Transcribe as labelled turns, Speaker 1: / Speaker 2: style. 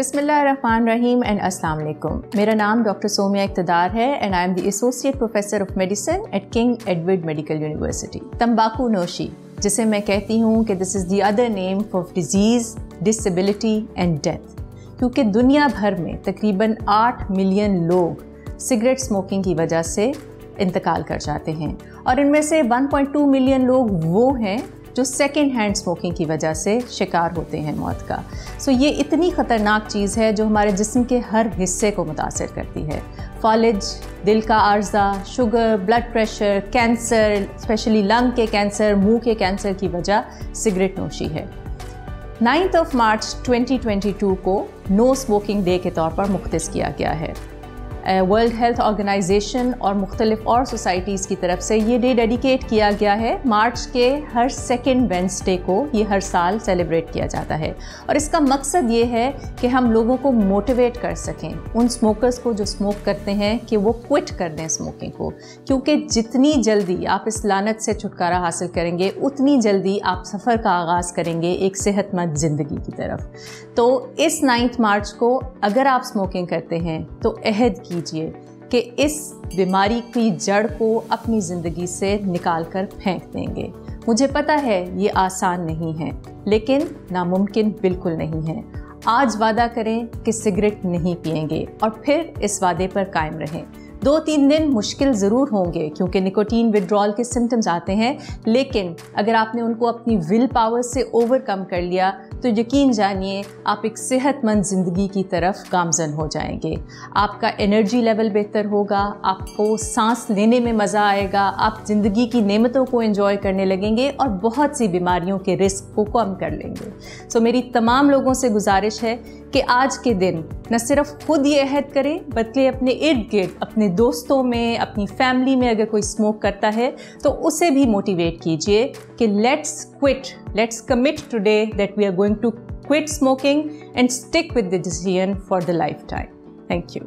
Speaker 1: रहीम and वालेकुम मेरा नाम डॉक्टर सोमिया इकतदार है and I am the associate professor of medicine at King Edward Medical University, तंबाकू नोशी, जिसे मैं कहती हूँ कि this is the other name for disease disability and death क्योंकि दुनिया भर में तकरीबन आठ मिलियन लोग सिगरेट स्मोकिंग की वजह से इंतकाल कर जाते हैं और इनमें से 1.2 मिलियन लोग वो हैं जो सेकेंड हैंड स्मोकिंग की वजह से शिकार होते हैं मौत का। सो ये इतनी ख़तरनाक चीज़ है जो हमारे जिस्म के हर हिस्से को मुतासर करती है। फॉलेज दिल का आर्जा sugar blood pressure cancer specially lung के कैंसर मुँह के कैंसर की वजह सिगरेट नोशी है। नाइन्थ ऑफ़ मार्च 2022 को नो स्मोकिंग डे के तौर पर मुख्त किया गया है। वर्ल्ड हेल्थ ऑर्गेनाइजेशन और मुख्तलिफ़ और सोसाइटीज़ की तरफ़ से ये डे डेडिकेट किया गया है। मार्च के हर सेकेंड वेंसडे को ये हर साल सेलिब्रेट किया जाता है। और इसका मकसद ये है कि हम लोगों को मोटिवेट कर सकें। उन स्मोकर्स को जो स्मोक करते हैं कि वो क्विट कर दें स्मोकिंग को। क्योंकि जितनी जल्दी आप इस लानत से छुटकारा हासिल करेंगे, उतनी जल्दी आप सफ़र का आगाज़ करेंगे एक सेहतमंद ज़िंदगी की तरफ़। तो इस नाइन्थ मार्च को अगर आप स्मोकिंग करते हैं तो अहद कीजिए कि इस बीमारी की जड़ को अपनी ज़िंदगी से निकाल कर फेंक देंगे। मुझे पता है ये आसान नहीं है, लेकिन नामुमकिन बिल्कुल नहीं है। आज वादा करें कि सिगरेट नहीं पिएँगे और फिर इस वादे पर कायम रहें। दो तीन दिन मुश्किल ज़रूर होंगे, क्योंकि निकोटीन विड्रॉल के सिम्टम्स आते हैं। लेकिन अगर आपने उनको अपनी विल पावर से ओवरकम कर लिया तो यकीन जानिए, आप एक सेहतमंद ज़िंदगी की तरफ़ गामजन हो जाएँगे। आपका एनर्जी लेवल बेहतर होगा, आपको सांस लेने में मज़ा आएगा, आप ज़िंदगी की नेमतों को एंजॉय करने लगेंगे और बहुत सी बीमारियों के रिस्क को कम कर लेंगे। सो मेरी तमाम लोगों से गुजारिश है कि आज के दिन न सिर्फ़ खुद ये अहद करें, बल्कि अपने इर्द गिर्द अपने दोस्तों में, अपनी फैमिली में अगर कोई स्मोक करता है तो उसे भी मोटिवेट कीजिए कि let's quit let's commit today that we are going to quit smoking and stick with the decision for the lifetime thank you